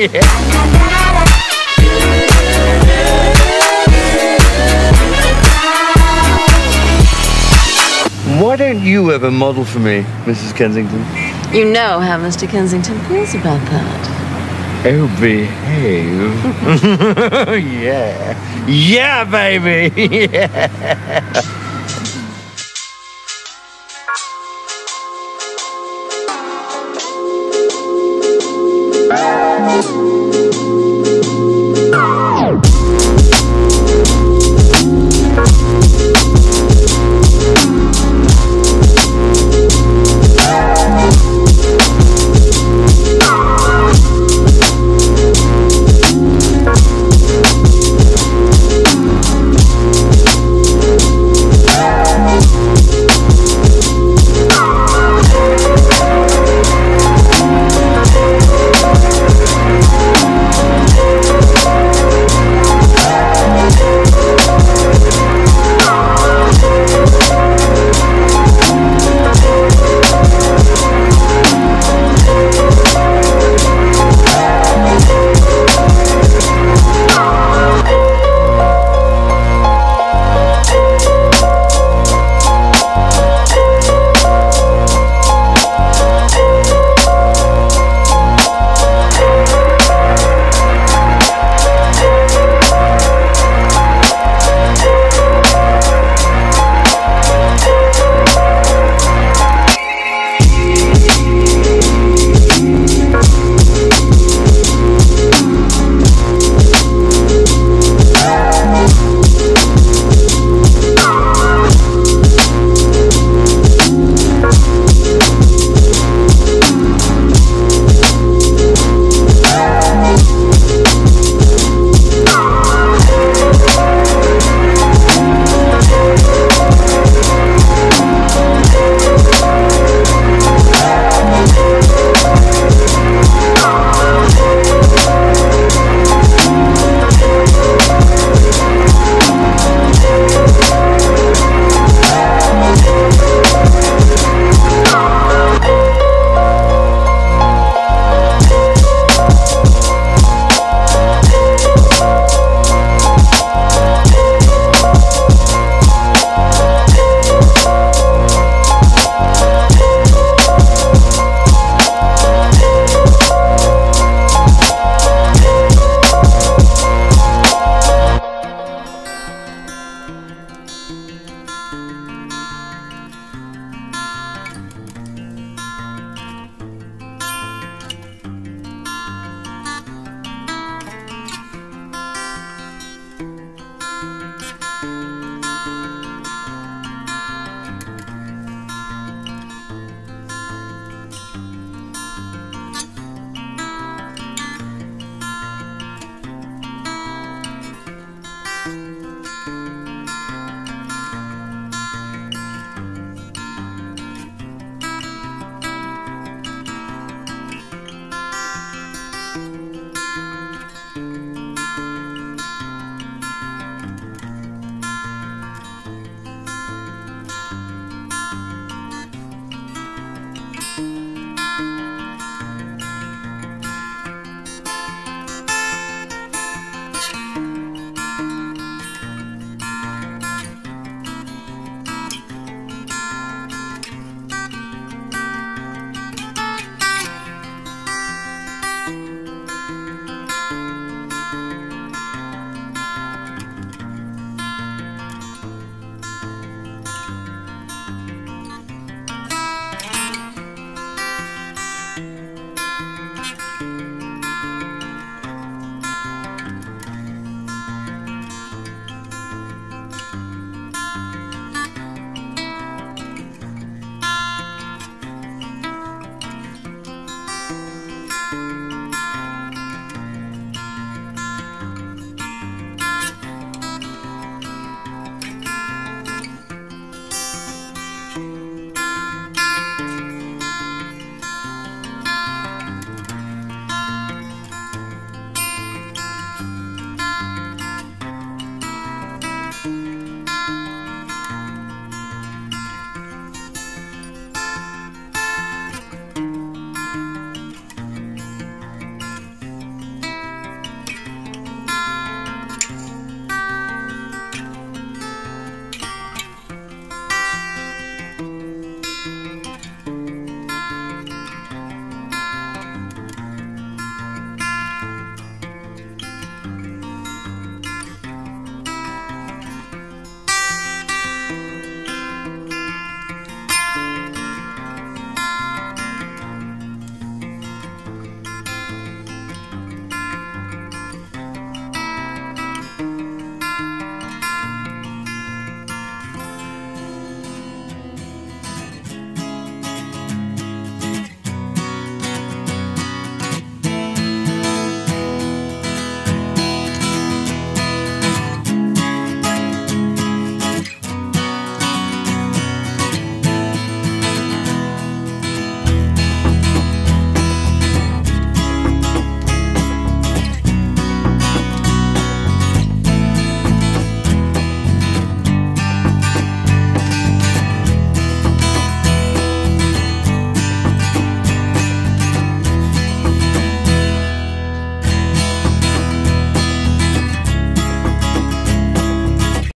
Why don't you have a model for me, Mrs. Kensington? You know how Mr. Kensington feels about that. Oh, behave. yeah. Yeah, baby. yeah.